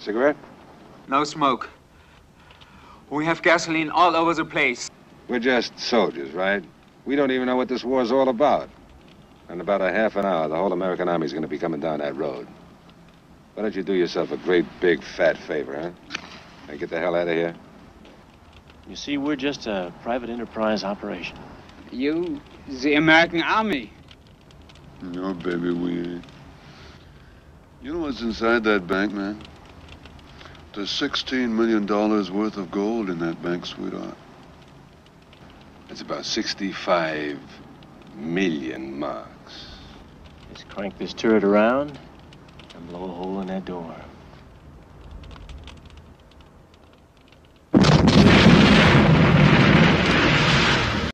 Cigarette? No smoke. We have gasoline all over the place. We're just soldiers, right? We don't even know what this war's all about. In about a half an hour, the whole American army's going to be coming down that road. Why don't you do yourself a great big fat favor, huh? And get the hell out of here. You see, we're just a private enterprise operation. You, the American Army. No, baby, we ain't. You know what's inside that bank, man? There's $16 million worth of gold in that bank, sweetheart. It's about 65 million marks. Just crank this turret around and blow a hole in that door.